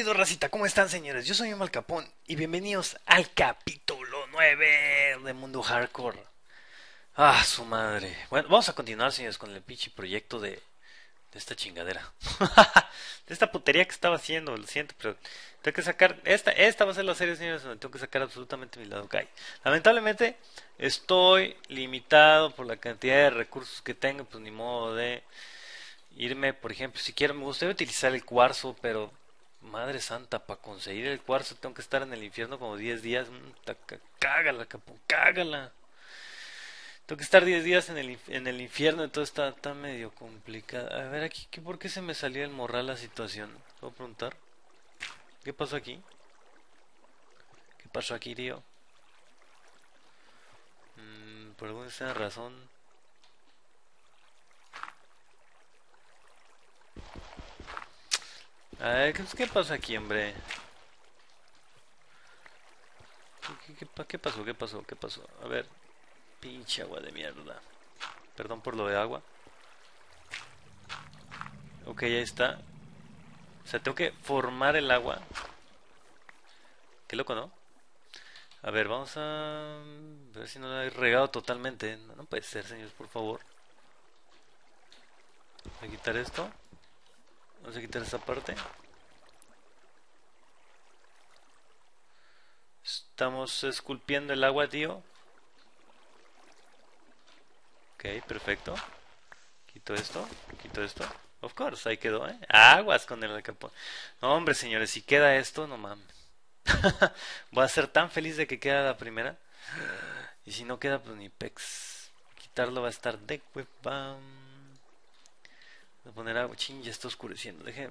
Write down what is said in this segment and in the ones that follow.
pido, racita? ¿Cómo están, señores? Yo soy Mal Capón y bienvenidos al capítulo 9 de Mundo Hardcore. Ah, su madre. Bueno, vamos a continuar, señores, con el pinche proyecto de, de esta chingadera. de esta putería que estaba haciendo, lo siento, pero tengo que sacar. Esta, esta va a ser la serie, señores, donde tengo que sacar absolutamente mi lado gay. Lamentablemente, estoy limitado por la cantidad de recursos que tengo, pues ni modo de irme, por ejemplo, si quiero, me gustaría utilizar el cuarzo, pero madre santa, para conseguir el cuarzo tengo que estar en el infierno como 10 días. Mm, cágala, capo, cágala. Tengo que estar 10 días en el, en el infierno, entonces está, está medio complicado. A ver, aquí, ¿por qué se me salió el morral la situación? ¿Puedo preguntar? ¿Qué pasó aquí? ¿Qué pasó aquí, tío? Mm, por alguna razón A ver, ¿qué, pasa aquí, hombre? ¿Qué, qué, pasó? ¿Qué pasó? ¿Qué pasó? A ver, pinche agua de mierda. Perdón por lo de agua. Ok, ahí está. O sea, tengo que formar el agua. Qué loco, ¿no? A ver, vamos a ver si no lo he regado totalmente. No, no puede ser, señores, por favor. Voy a quitar esto. Vamos a quitar esta parte. Estamos esculpiendo el agua, tío. Ok, perfecto. Quito esto, quito esto. Of course, ahí quedó, ¿eh? Aguas con el capón. No, hombre, señores, si queda esto, no mames. Voy a ser tan feliz de que queda la primera. Y si no queda, pues ni pex. Quitarlo va a estar de bam. Voy a poner agua. Ching, ya está oscureciendo. Deje.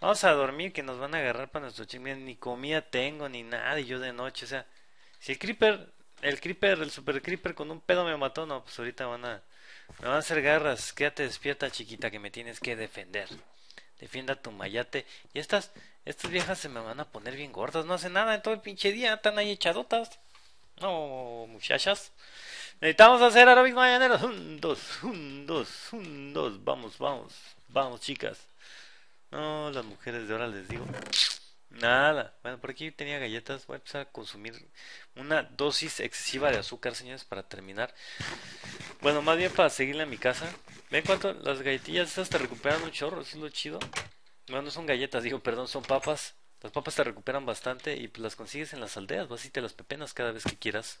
Vamos a dormir que nos van a agarrar para nuestro ching. Ni comida tengo, ni nada. Y yo de noche. O sea, si el creeper, el creeper, el super creeper con un pedo me mató, no, pues ahorita van a. Me van a hacer garras. Quédate despierta, chiquita, que me tienes que defender. Defienda tu mayate. Y estas, estas viejas se me van a poner bien gordas. No hacen nada en todo el pinche día. Están ahí echadotas. No, muchachas. Necesitamos hacer mismo mañaneros. Un, dos, un, dos, un, dos. Vamos, vamos, vamos, chicas. No, las mujeres de ahora les digo. Nada. Bueno, por aquí tenía galletas. Voy a empezar a consumir una dosis excesiva de azúcar, señores, para terminar. Bueno, más bien para seguirle a mi casa. ¿Ven cuánto? Las galletillas estas te recuperan un chorro. Es lo chido. Bueno, no son galletas, digo, perdón, son papas. Las papas te recuperan bastante y pues las consigues en las aldeas. Vas y te las pepenas cada vez que quieras.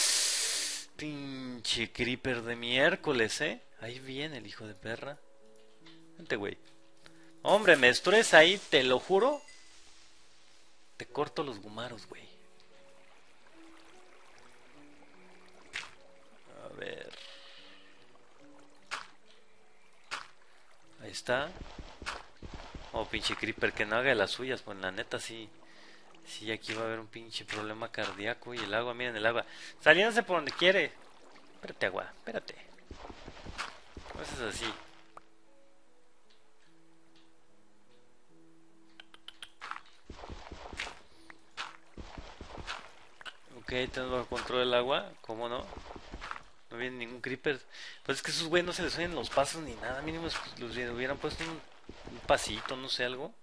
Pinche creeper de miércoles, ¿eh? Ahí viene el hijo de perra. Vente, güey. Hombre, me estresa ahí, te lo juro. Te corto los gumaros, güey. A ver. Ahí está. Oh, pinche creeper, que no haga las suyas, pues la neta sí. Sí, aquí va a haber un pinche problema cardíaco y el agua, miren el agua. Saliéndose por donde quiere. Espérate, agua, espérate. Es así. Ok, tenemos bajo control el agua, ¿cómo no? No viene ningún creeper. Pues es que esos güeyes no se les oyen los pasos ni nada. Mínimo los hubieran puesto un pasito, no sé, algo.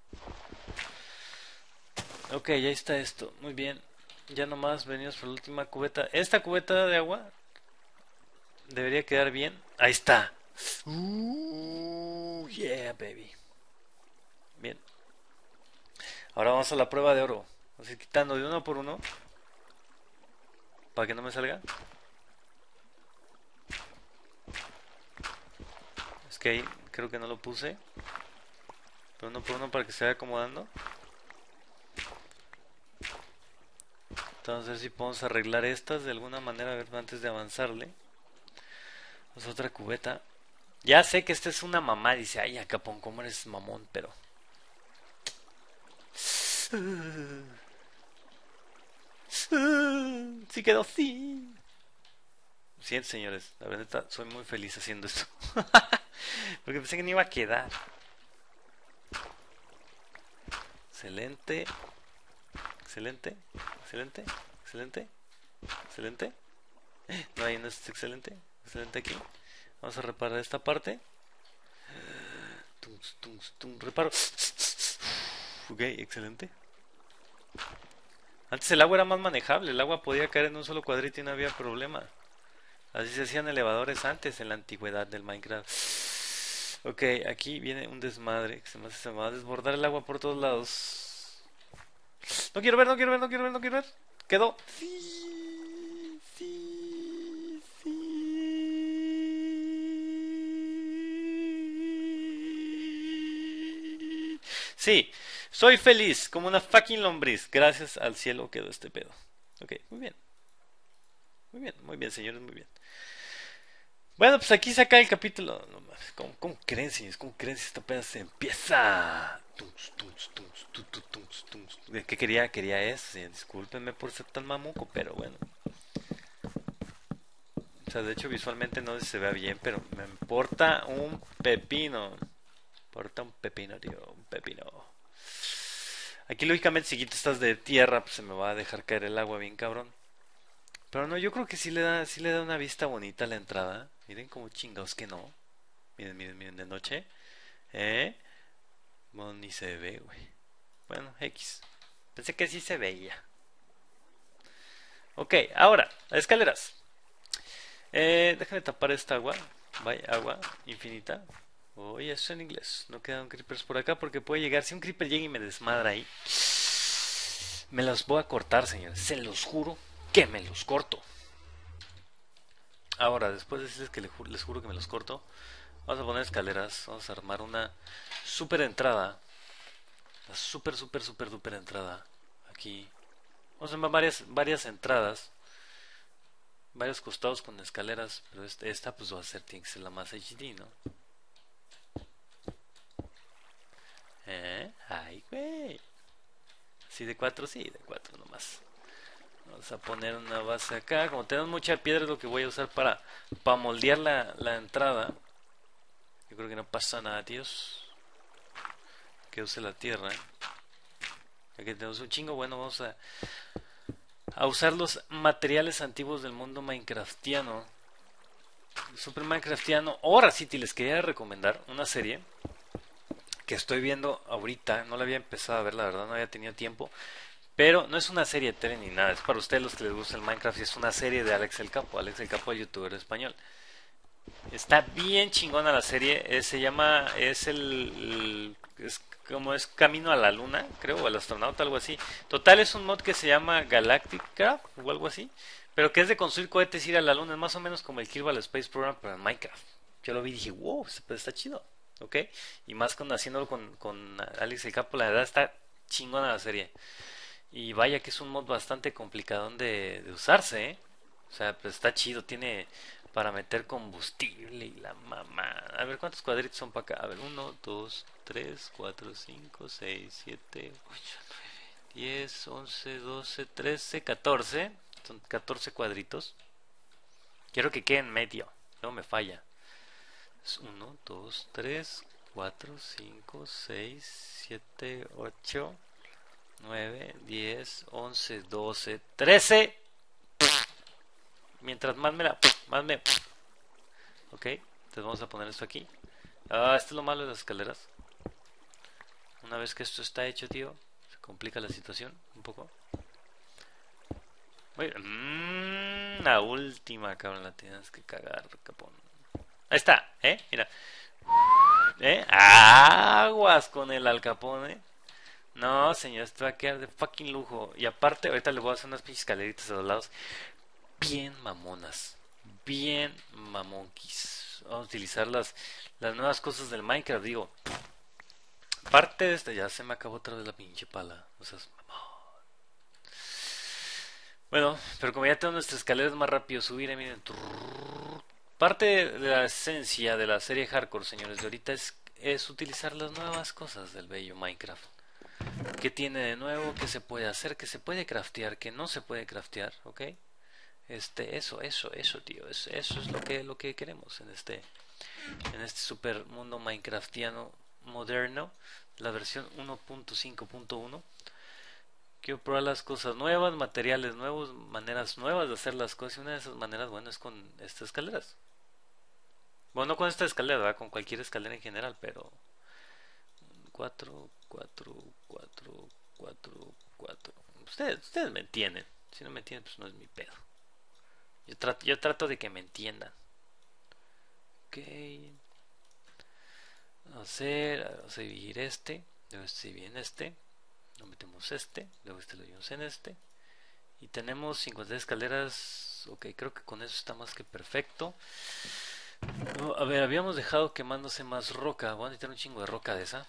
Ok, ya está esto. Muy bien. Ya nomás venimos por la última cubeta. Esta cubeta de agua debería quedar bien. Ahí está. Uh, yeah, baby. Bien. Ahora vamos a la prueba de oro. Vamos a ir quitando de uno por uno. Para que no me salga. Es que ahí creo que no lo puse. Pero uno por uno para que se vaya acomodando. Entonces a ver si podemos arreglar estas de alguna manera a ver, antes de avanzarle. Pues otra cubeta. Ya sé que esta es una mamá. Dice, ay, Acapón, ¿cómo eres mamón? Pero... Sí quedó, sí. Siento, señores, la verdad soy muy feliz haciendo esto. Porque pensé que no iba a quedar. Excelente. Excelente. Excelente. Excelente. Excelente. No, ahí no es excelente. Excelente aquí. Vamos a reparar esta parte. reparo. Ok, excelente. Antes el agua era más manejable. El agua podía caer en un solo cuadrito y no había problema. Así se hacían elevadores antes en la antigüedad del Minecraft. Ok, aquí viene un desmadre. Se me, me va a desbordar el agua por todos lados. No quiero ver, no quiero ver, no quiero ver, no quiero ver. Quedó. Sí, sí, sí. Sí, soy feliz como una fucking lombriz. Gracias al cielo quedó este pedo. Ok, muy bien. Muy bien, muy bien, señores, muy bien. Bueno, pues aquí se acaba el capítulo. ¿Cómo, cómo creen, señores? ¿Cómo creen si esta apenas se empieza? ¿Qué quería? Quería eso. Discúlpenme por ser tan mamuco, pero bueno. O sea, de hecho visualmente no se vea bien, pero me importa un pepino. Me importa un pepino, tío, un pepino. Aquí lógicamente si quito estas de tierra, pues se me va a dejar caer el agua bien cabrón. Pero no, yo creo que sí le da, sí le da una vista bonita a la entrada. Miren como chingados que no. Miren, miren, miren, de noche. ¿Eh? Bueno, ni se ve, güey. Bueno, X. Pensé que sí se veía. Ok, ahora, las escaleras. Eh, déjame tapar esta agua. Vaya, agua infinita. Oye, eso en inglés. No quedan creepers por acá porque puede llegar. Si un creeper llega y me desmadra ahí, me los voy a cortar, señores. Se los juro que me los corto. Ahora, después de decirles que les juro, que me los corto, vamos a poner escaleras. Vamos a armar una super entrada. Una super, super, super, super entrada. Aquí. Vamos a armar varias, varias entradas. Varios costados con escaleras. Pero este, esta, pues va a ser, tiene que ser la más HD, ¿no? ¿Eh? Ay, güey. Sí, de cuatro, sí, de cuatro nomás. Vamos a poner una base acá. Como tenemos mucha piedra es lo que voy a usar para, para moldear la, la entrada. Yo creo que no pasa nada, tíos. Que use la tierra. Aquí tenemos un chingo. Bueno, vamos a, a usar los materiales antiguos del mundo minecraftiano. Super Minecraftiano. Ahora sí, les quería recomendar una serie que estoy viendo ahorita. No la había empezado a ver, la verdad, no había tenido tiempo. Pero no es una serie de tele ni nada, es para ustedes los que les gusta el Minecraft y es una serie de Alex el Capo, Alex el Capo, el youtuber español. Está bien chingona la serie, eh, se llama, es el, es como es Camino a la Luna, creo, o el astronauta, algo así. Total es un mod que se llama Galactic Craft o algo así, pero que es de construir cohetes y ir a la Luna, es más o menos como el Kerbal Space Program en Minecraft. Yo lo vi y dije, wow, está chido, ¿ok? Y más con haciéndolo con, con Alex el Capo, la verdad está chingona la serie. Y vaya que es un mod bastante complicado de, de usarse, ¿eh? O sea, pues está chido, tiene para meter combustible y la mamá. A ver cuántos cuadritos son para acá. A ver, 1, 2, 3, 4, 5, 6, 7, 8, 9, 10, 11, 12, 13, 14. Son 14 cuadritos. Quiero que quede en medio, no me falla. 1, 2, 3, 4, 5, 6, 7, 8. 9, 10, 11, 12, 13. Mientras más me la... Más me... Ok, entonces vamos a poner esto aquí. Ah, esto es lo malo de las escaleras. Una vez que esto está hecho, tío, se complica la situación un poco. Mmm, la última, cabrón, la tienes que cagar, capón. Ahí está, ¿eh? Mira. ¿Eh? Aguas con el alcapone. No, señor, esto va a quedar de fucking lujo. Y aparte, ahorita le voy a hacer unas pinches escaleritas a los lados. Bien mamonas. Bien mamonquis. Vamos a utilizar las, las nuevas cosas del Minecraft. Digo, parte de esto, ya se me acabó otra vez la pinche pala. O sea, bueno, pero como ya tengo nuestras escaleras más rápido subir, miren. Parte de la esencia de la serie hardcore, señores, de ahorita es, es utilizar las nuevas cosas del bello Minecraft. ¿Qué tiene de nuevo? ¿Qué se puede hacer? ¿Qué se puede craftear? ¿Qué no se puede craftear? ¿Ok? Este, eso, eso, eso, tío. eso es lo que, lo que queremos en este, en este super mundo minecraftiano moderno. La versión 1.5.1. Quiero probar las cosas nuevas, materiales nuevos, maneras nuevas de hacer las cosas. Y una de esas maneras, bueno, es con estas escaleras. Bueno, no con esta escalera, con cualquier escalera en general, pero 4, 4, 4, 4, 4. Ustedes, ustedes me entienden. Si no me entienden, pues no es mi pedo. Yo trato, yo trato de que me entiendan. Ok. Hacer, dividir este. Luego este bien este. Lo metemos este. Luego este lo dividimos en este. Y tenemos 50 escaleras. Ok, creo que con eso está más que perfecto. a ver, habíamos dejado quemándose más roca. Voy a necesitar un chingo de roca de esa.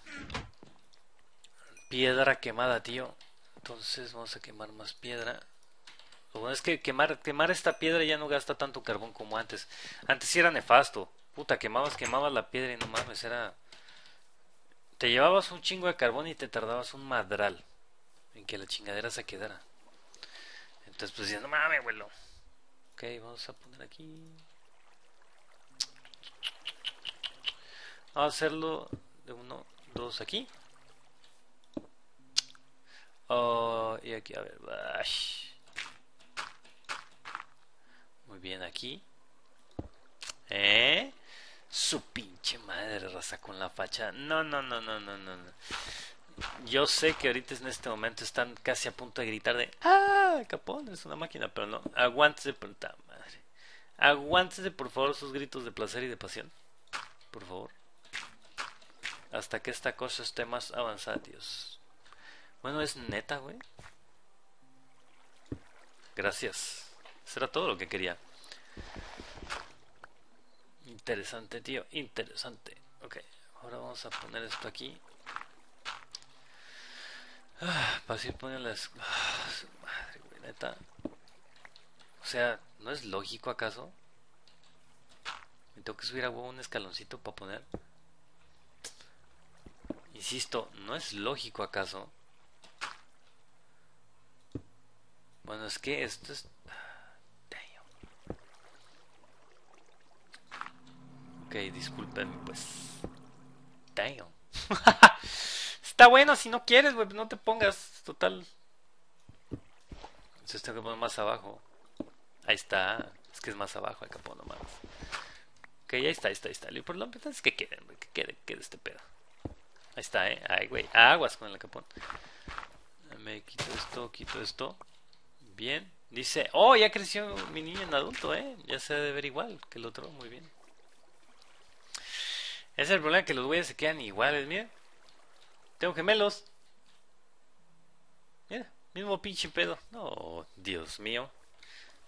Piedra quemada, tío. Entonces vamos a quemar más piedra. Lo bueno es que quemar, quemar esta piedra ya no gasta tanto carbón como antes. Antes sí era nefasto. Puta, quemabas, quemabas la piedra y no mames, era... Te llevabas un chingo de carbón y te tardabas un madral en que la chingadera se quedara. Entonces pues ya no mames, abuelo. Ok, vamos a poner aquí. Vamos a hacerlo de uno, dos aquí. Oh, y aquí, a ver. Muy bien, aquí. ¿Eh? Su pinche madre, raza, con la facha. No, no, no, no, no, no. Yo sé que ahorita en este momento están casi a punto de gritar de ¡Ah! Capón, es una máquina, pero no. Aguántese, puta madre. Aguántese, por favor, sus gritos de placer y de pasión. Por favor. Hasta que esta cosa esté más avanzada, Dios. Bueno, es neta, güey. Gracias. Será todo lo que quería. Interesante, tío. Interesante. Ok, ahora vamos a poner esto aquí. Ah, para así poner las... Ah, madre, güey, neta. O sea, ¿no es lógico acaso? Me tengo que subir a huevo un escaloncito para poner. Insisto, ¿no es lógico acaso? Bueno, es que esto es... Ok, disculpen, pues... Damn. Está bueno, si no quieres, güey, no te pongas, total. Se está que poner más abajo. Ahí está. Es que es más abajo, que poner más. Ok, ahí está, ahí está, ahí está. Lo importante es que quede, que quede, quede este pedo. Ahí está, eh. Ay, güey. Aguas con el capón. Me quito esto, quito esto. Bien. Dice, oh, ya creció mi niño en adulto, ¿eh? Ya se debe ver igual que el otro, muy bien. Ese es el problema, que los güeyes se quedan iguales, mira. Tengo gemelos. Mira, mismo pinche pedo. No, Dios mío.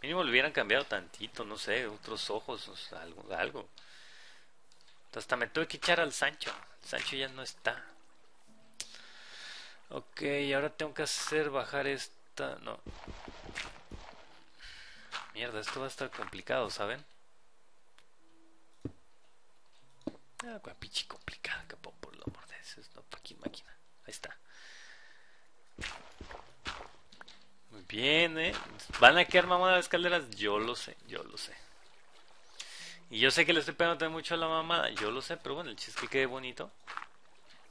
Mínimo le hubieran cambiado tantito, no sé, otros ojos, algo, algo. Hasta me tuve que echar al Sancho. El Sancho ya no está. Ok, ahora tengo que hacer bajar No. Mierda, esto va a estar complicado, ¿saben? Ah, cuál pinche complicado, capón, por el amor de Dios. No, aquí máquina. Ahí está. Muy bien, ¿eh? ¿Van a quedar mamadas las escaleras? Yo lo sé, yo lo sé. Y yo sé que le estoy pegando mucho a la mamada, yo lo sé, pero bueno, el chiste quede bonito.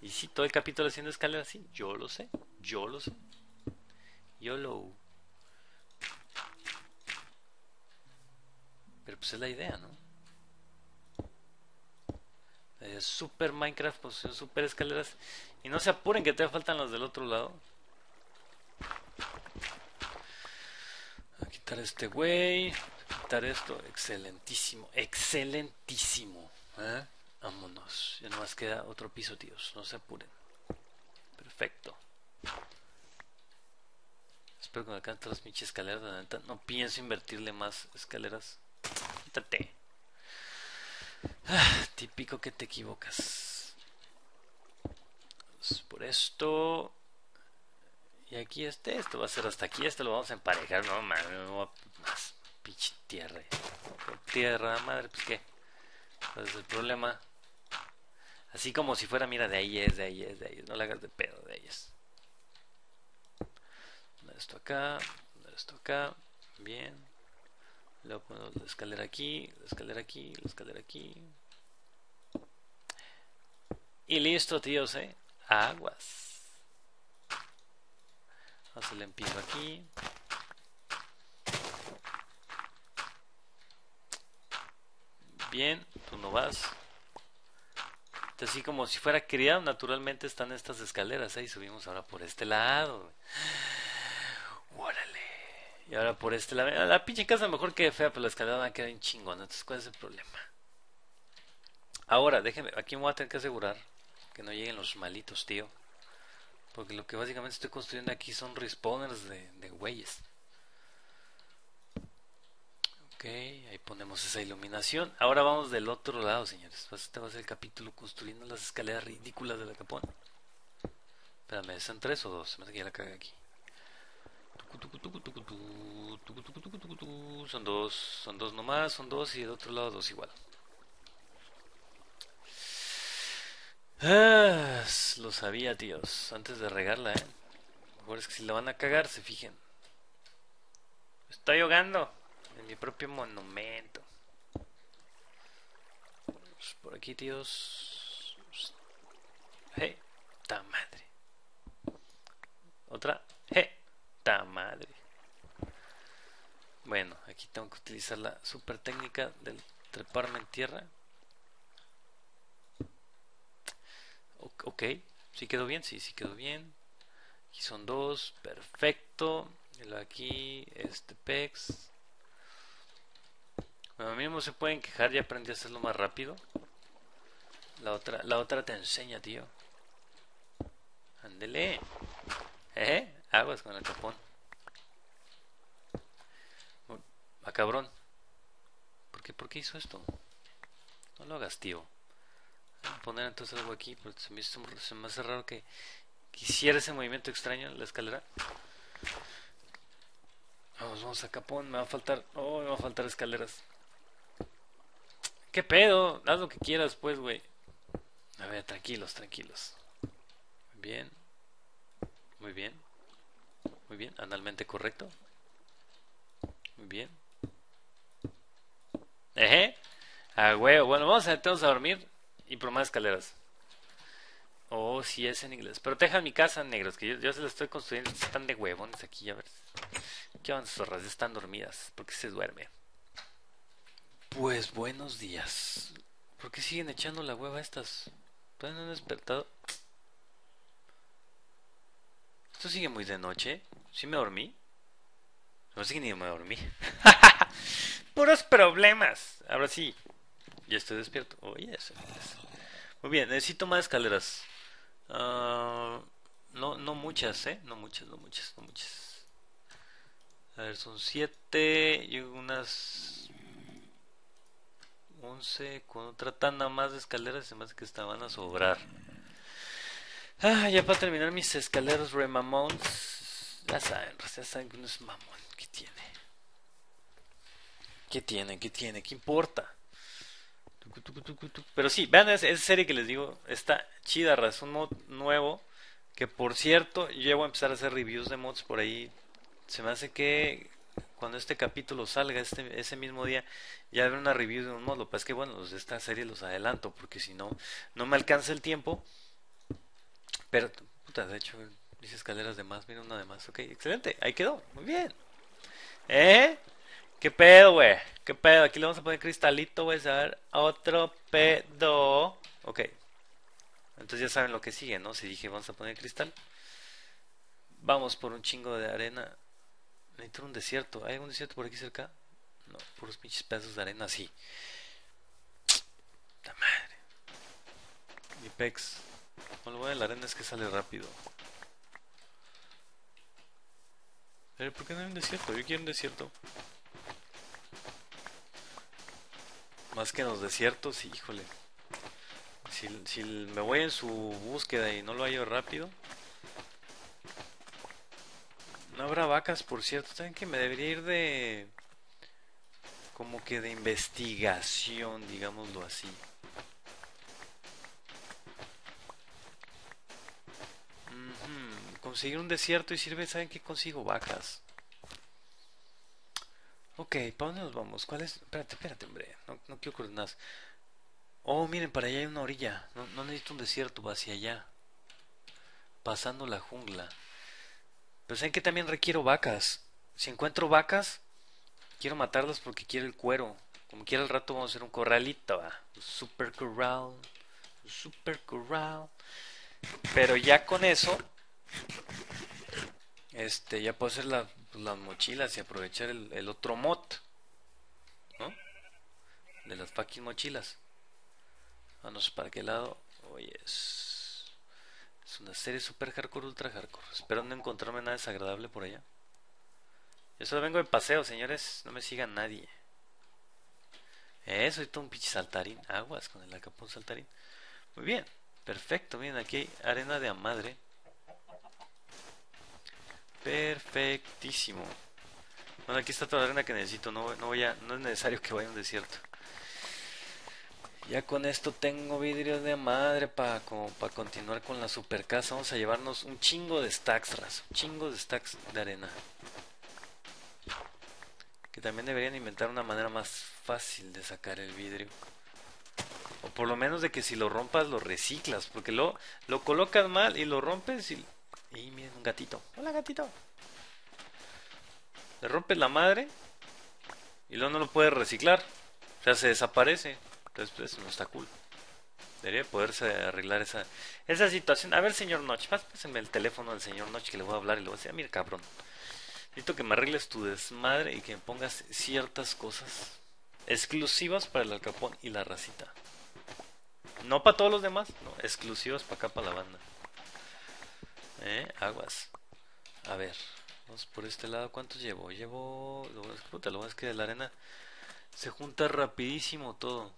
Y si todo el capítulo haciendo escaleras, sí, yo lo sé, yo lo sé. Yo lo... Pero pues es la idea, ¿no? Eh, super Minecraft, pues super escaleras. Y no se apuren que te faltan los del otro lado. A quitar este güey. Quitar esto. Excelentísimo. Excelentísimo. ¿eh? Vámonos. Ya no más queda otro piso, tíos. No se apuren. Perfecto. Espero que me alcancen las pinches escaleras. No pienso invertirle más escaleras. Quítate. Ah, típico que te equivocas. por esto. Y aquí este, esto va a ser hasta aquí, esto lo vamos a emparejar, no mames, no, más pinche tierra. Tierra, madre, pues qué. ¿Cuál es el problema? Así como si fuera, mira, de ahí es, de ahí es, de ahí es. No le hagas de pedo de ellas. Esto acá, esto acá, bien. Luego ponemos la escalera aquí, la escalera aquí, la escalera aquí. Y listo, tíos, ¿eh? Aguas. Vamos a le empiezo aquí. Bien, tú no vas. Así como si fuera criado, naturalmente están estas escaleras. Ahí subimos ahora por este lado. Órale. Y ahora por este lado. La pinche casa mejor que fea, pero la escalera va a quedar en chingón. Entonces, ¿cuál es el problema? Ahora, déjenme. Aquí me voy a tener que asegurar que no lleguen los malitos, tío. Porque lo que básicamente estoy construyendo aquí son respawners de, güeyes. Ok, ahí ponemos esa iluminación. Ahora vamos del otro lado, señores. Este va a ser el capítulo construyendo las escaleras ridículas de la capón. Espérame, ¿son tres o dos? Me hace que ya la cagué aquí. Son dos, son dos nomás, son dos y del otro lado dos igual. Ah, lo sabía, tíos. Antes de regarla, ¿eh? Mejor es que si la van a cagar, se fijen. Estoy ahogando en mi propio monumento. Pues por aquí, tíos. Hey, ta madre. Otra. Hey, ta madre. Bueno, aquí tengo que utilizar la super técnica del treparme en tierra. Ok, si quedó bien, sí, sí quedó bien. Aquí son dos, perfecto. Aquí, este PEX. Bueno, mismo se pueden quejar, ya aprendí a hacerlo más rápido. La otra, la otra te enseña, tío. Ándele. ¿Eh? Aguas con el capón. A ah, cabrón. ¿Por qué, ¿Por qué hizo esto? No lo hagas, tío poner entonces algo aquí, porque se me, se me hace raro que quisiera ese movimiento extraño en la escalera. Vamos, vamos a Capón, me va a faltar, oh, me va a faltar escaleras. ¿Qué pedo? Haz lo que quieras, pues, güey. A ver, tranquilos, tranquilos. Bien. Muy bien. Muy bien, analmente correcto. Muy bien. Eje. Ah, güey, bueno, vamos a meternos a dormir. Y por más escaleras. Oh, sí, es en inglés. Proteja mi casa, negros, que yo, se la estoy construyendo. Están de huevones aquí, a ver. ¿Qué van zorras? Están dormidas. porque se duerme? Pues buenos días. ¿Por qué siguen echando la hueva estas? ¿Pueden han despertado? Esto sigue muy de noche. ¿Sí me dormí? No sé que ni me dormí. Puros problemas. Ahora sí. Ya estoy despierto. Oye, eso. Muy bien, necesito más escaleras. Uh, no, no muchas, ¿eh? No muchas, no muchas, no muchas. A ver, son 7 y unas 11. Con otra tanda más de escaleras, se me hace que estaban a sobrar. Ah, ya para terminar mis escaleras remamons. Ya saben, ya saben que no es mamón. ¿Qué tiene? ¿Qué tiene? ¿Qué tiene? ¿Qué importa? Pero sí, vean esa, serie que les digo, está chida, es un mod nuevo. Que por cierto, yo voy a empezar a hacer reviews de mods por ahí. Se me hace que cuando este capítulo salga, este, ese mismo día, ya habrá una review de un mod. Lo que pasa es que, bueno, los de esta serie los adelanto, porque si no, no me alcanza el tiempo. Pero, puta, de hecho, dice escaleras de más, mira una de más. Ok, excelente, ahí quedó, muy bien. ¿Eh? ¿Qué pedo, güey? ¿Qué pedo? Aquí le vamos a poner cristalito, güey. A ver, otro pedo. Ok. Entonces ya saben lo que sigue, ¿no? Si dije vamos a poner cristal. Vamos por un chingo de arena. Necesito un desierto. ¿Hay algún desierto por aquí cerca? No, puros pinches pedazos de arena, sí. La madre. Mi pex. Lo bueno de la arena es que sale rápido. ver, ¿por qué no hay un desierto? Yo quiero un desierto. Más que en los desiertos, híjole. Si, si me voy en su búsqueda y no lo hallo rápido. No habrá vacas, por cierto. Saben que me debería ir de... Como que de investigación, digámoslo así. Conseguir un desierto y sirve, ¿saben qué consigo? Vacas. Ok, ¿para dónde nos vamos? ¿Cuál es? Espérate, espérate, hombre. No, no quiero coordenadas. Oh, miren, para allá hay una orilla. No, no necesito un desierto, va hacia allá. Pasando la jungla. Pero ¿saben que también requiero vacas? Si encuentro vacas, quiero matarlas porque quiero el cuero. Como quiera al rato vamos a hacer un corralito. ¿va? super corral. super corral. Pero ya con eso, este, ya puedo hacer pues, las mochilas y aprovechar el, otro mod. ¿No? De las fucking mochilas. Vamos para qué lado. Oye, es, es una serie super hardcore, ultra hardcore. Espero no encontrarme nada desagradable por allá. Yo solo vengo de paseo, señores. No me siga nadie. Eso, y todo un pinche saltarín. Aguas con el acapón saltarín. Muy bien. Perfecto. Miren, aquí hay arena de amadre. Perfectísimo. Bueno, aquí está toda la arena que necesito. No, no, es necesario que vaya a un desierto. Ya con esto tengo vidrios de madre para para continuar con la super casa. Vamos a llevarnos un chingo de stacks, ras. Un chingo de stacks de arena. Que también deberían inventar una manera más fácil de sacar el vidrio. O por lo menos de que si lo rompas lo reciclas. Porque lo, lo colocas mal y lo rompes y... Y miren, un gatito. Hola gatito. Le rompes la madre y luego no lo puedes reciclar. O sea, se desaparece. Entonces, pues, eso no está cool. Debería poderse arreglar esa, esa situación. A ver, señor Notch, pásenme el teléfono del señor Notch que le voy a hablar y le voy a decir, mira, cabrón. Necesito que me arregles tu desmadre y que me pongas ciertas cosas exclusivas para el alcapón y la racita. No para todos los demás, no, exclusivas para acá, para la banda. Eh, aguas. A ver, vamos por este lado. ¿Cuántos llevo? Llevo. Puta, lo es que de la arena se junta rapidísimo todo.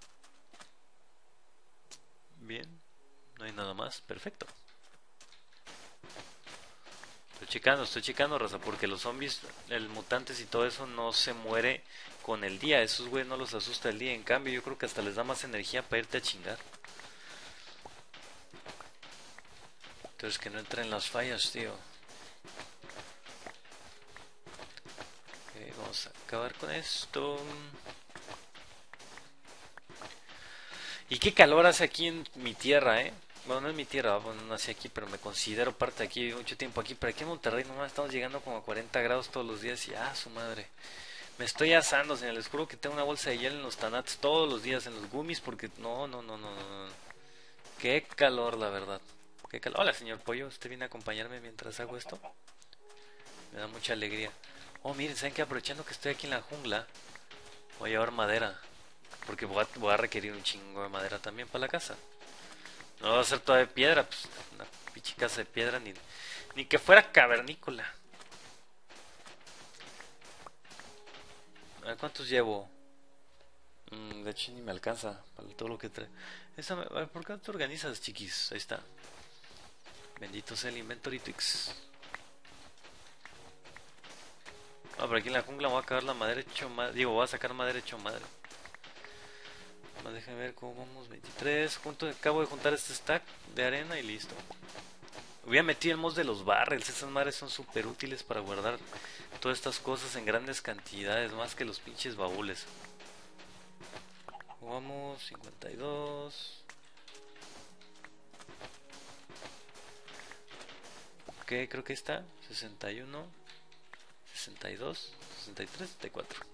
Bien, no hay nada más. Perfecto. Estoy checando, estoy checando, raza, porque los zombies, el mutantes y todo eso no se muere con el día. Esos güeyes no los asusta el día. En cambio, yo creo que hasta les da más energía para irte a chingar. Entonces que no entren las fallas, tío. vamos a acabar con esto. Y qué calor hace aquí en mi tierra, eh. Bueno, no es mi tierra, bueno, no nací aquí, pero me considero parte de aquí, mucho tiempo aquí. Pero aquí en Monterrey nomás estamos llegando como a 40 grados todos los días y ah, su madre. Me estoy asando, señor. Les juro que tengo una bolsa de hielo en los tanates todos los días, en los gummies, porque no, no, no, no, no. Qué calor, la verdad. Hola, señor Pollo. ¿Usted viene a acompañarme mientras hago esto? Me da mucha alegría. Oh, miren, ¿saben que Aprovechando que estoy aquí en la jungla, voy a llevar madera. Porque voy a, requerir un chingo de madera también para la casa. No va a ser toda de piedra, pues una pinche casa de piedra, ni, ni que fuera cavernícola. A ver cuántos llevo. Mm, de hecho ni me alcanza para todo lo que trae. Esa, ¿Por qué te organizas, chiquis? Ahí está. Bendito sea el Inventory Twix. Ah, pero aquí en la jungla voy a acabar la madera hecho madre. Digo, voy a sacar madera hecho madre. Déjenme ver cómo vamos. 23. Junto, acabo de juntar este stack de arena y listo. Hubiera metido el mod de los barrels. Esas madres son súper útiles para guardar todas estas cosas en grandes cantidades. Más que los pinches baúles. Vamos, 52. Creo que está. 61. 62. 63. 64.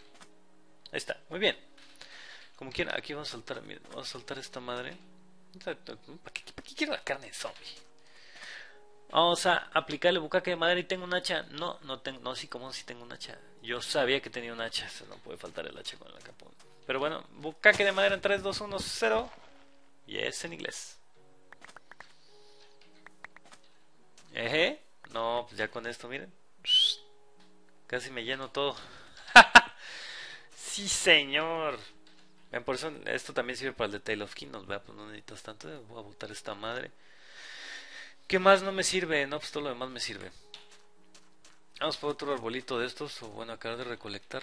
Ahí está, muy bien. Como quiera, aquí vamos a soltar, vamos a soltar esta madre. ¿Para qué, quiero la carne de zombie? Vamos a aplicarle bucaque de madera y tengo un hacha. No, no tengo, no, sí, como si tengo un hacha. Yo sabía que tenía un hacha, no puede faltar el hacha con la capón. Pero bueno, bucaque de madera en 3, 2, 1, 0. Y es en inglés. Eje. No, pues ya con esto, miren. Casi me lleno todo. sí, señor por eso esto también sirve para el de Tale of Kingdoms, vea, pues no necesitas tanto, voy a botar esta madre. ¿Qué más no me sirve? No, pues todo lo demás me sirve. Vamos por otro arbolito de estos, o bueno, acabar de recolectar.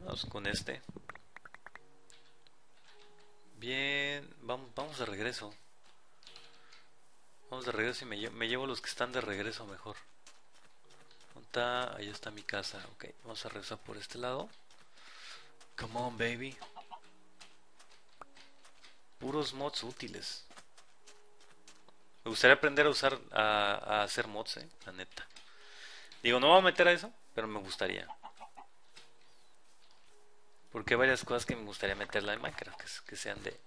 Vamos con este. Bien, vamos, vamos de regreso. Vamos de regreso y me, me llevo los que están de regreso mejor. Ahí está mi casa. Ok, vamos a regresar por este lado. Come on, baby. Puros mods útiles. Me gustaría aprender a usar, a, hacer mods, eh, la neta. Digo, no voy a meter a eso, pero me gustaría. Porque hay varias cosas que me gustaría meterla en Minecraft, que, que sean de,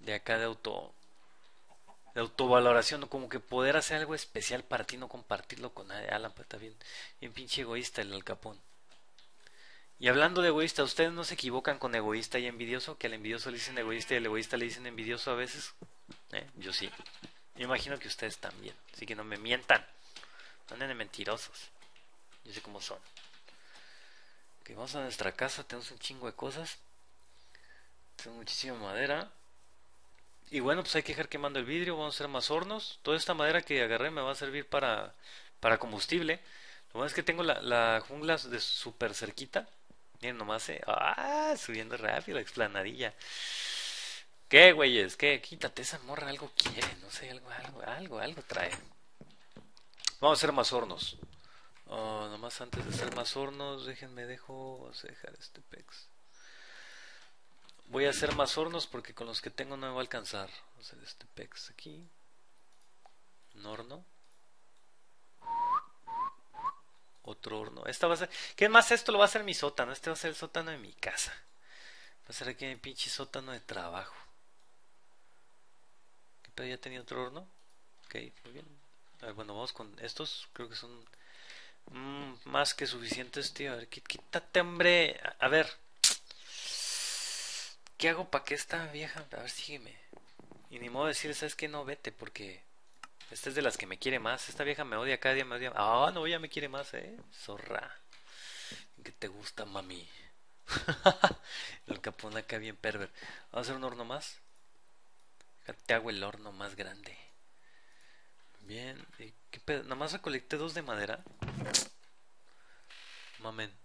de acá de auto de autovaloración, como que poder hacer algo especial para ti, no compartirlo con nadie. Alan, pues está bien, bien pinche egoísta el alcapón. Y hablando de egoísta, ¿ustedes no se equivocan con egoísta y envidioso? Que al envidioso le dicen egoísta y al egoísta le dicen envidioso a veces. ¿Eh? Yo sí. Me imagino que ustedes también. Así que no me mientan. Anden de mentirosos. Yo sé cómo son. Ok, vamos a nuestra casa. Tenemos un chingo de cosas. Tenemos muchísima madera. Y bueno, pues hay que dejar quemando el vidrio, vamos a hacer más hornos. Toda esta madera que agarré me va a servir para, para combustible. Lo bueno es que tengo la, la jungla de súper cerquita. Miren nomás, eh. Ah, subiendo rápido la explanadilla. ¿Qué, güeyes? ¿Qué? Quítate esa morra, algo quiere, no sé, algo, algo, algo, algo trae. Vamos a hacer más hornos. Oh, nomás antes de hacer más hornos, déjenme, dejo, vamos a dejar este pex. Voy a hacer más hornos porque con los que tengo no me va a alcanzar. Vamos a hacer este pex aquí. Un horno. Otro horno. Esta va a ser. ¿Qué más? Esto lo va a hacer mi sótano. Este va a ser el sótano de mi casa. Va a ser aquí mi pinche sótano de trabajo. ¿Qué pedo? ¿Ya tenía otro horno? Ok, muy bien. A ver, bueno, vamos con estos. Creo que son mm, más que suficientes, tío. A ver, quítate, hombre. A ver, ¿Qué hago para que esta vieja... A ver, sígueme. Y ni modo de decir, ¿sabes qué? No, vete, porque... Esta es de las que me quiere más. Esta vieja me odia cada día, me odia. Ah, no, ella me quiere más, ¿eh? Zorra. ¿Qué te gusta, mami? el capón acá bien perver. Vamos a hacer un horno más. Te hago el horno más grande. Bien. ¿Qué pedo? Nada más recolecté dos de madera. Mamen.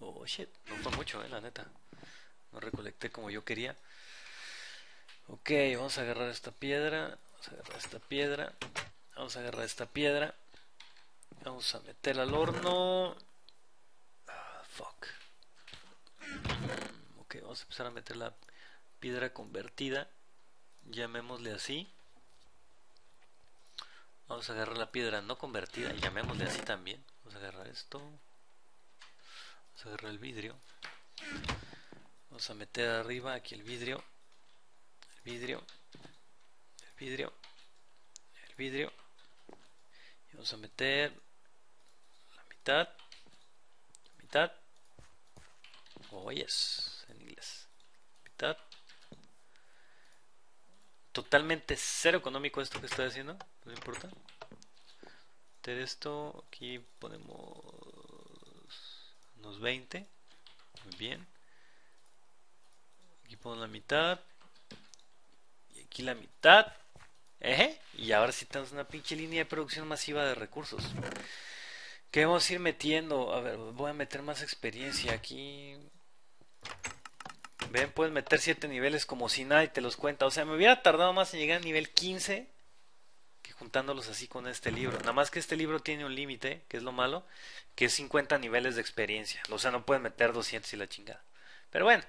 Oh shit, no fue mucho, eh, la neta. No recolecté como yo quería. Ok, vamos a agarrar esta piedra. Vamos a agarrar esta piedra. Vamos a agarrar esta piedra. Vamos a meterla al horno. Ah, fuck. Mm, ok, vamos a empezar a meter la piedra convertida. Llamémosle así. Vamos a agarrar la piedra no convertida llamémosle así también. Vamos a agarrar esto. Vamos a agarrar el vidrio. Vamos a meter arriba aquí el vidrio. El vidrio. El vidrio. El vidrio. Y vamos a meter la mitad. La mitad. Oh, yes. En inglés. Mitad. Totalmente cero económico esto que estoy haciendo. No importa. Meter esto. Aquí ponemos 20. Muy bien. Aquí pongo la mitad. Y aquí la mitad. Y ahora sí tenemos una pinche línea de producción masiva de recursos. Que vamos a ir metiendo. A ver, voy a meter más experiencia aquí. Ven, puedes meter 7 niveles como si nadie te los cuenta. O sea, me hubiera tardado más en llegar a nivel 15 que juntándolos así con este libro. Nada más que este libro tiene un límite, que es lo malo, que es 50 niveles de experiencia. O sea, no pueden meter 200 y la chingada. Pero bueno,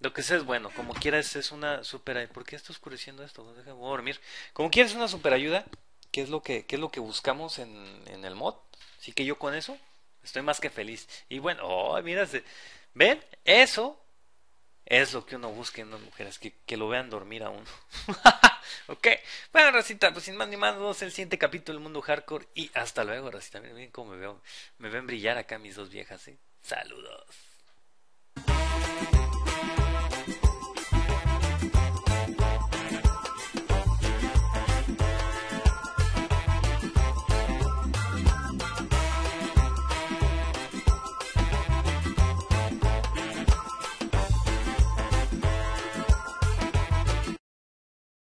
lo que sé es bueno. Como quieras, es una super... ¿Por qué está oscureciendo esto? Déjame dormir. Como quieras, una super ayuda. ¿Qué es lo que, qué es lo que buscamos en, en el mod? Así que yo con eso estoy más que feliz. Y bueno, oh, mira, ¿ven? Eso es lo que uno busca en las mujeres, que, que lo vean dormir a uno. ok, bueno, Racita, pues sin más ni más, vamos el siguiente capítulo del mundo hardcore. Y hasta luego, Racita. Miren cómo me veo. Me ven brillar acá mis dos viejas, ¿eh? Saludos.